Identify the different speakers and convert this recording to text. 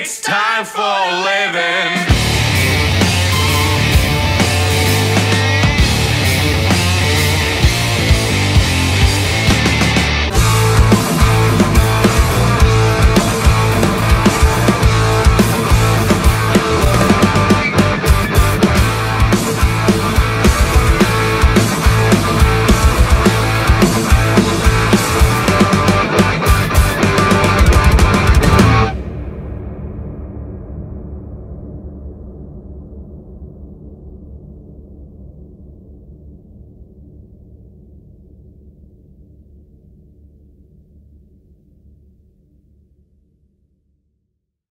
Speaker 1: It's time for living.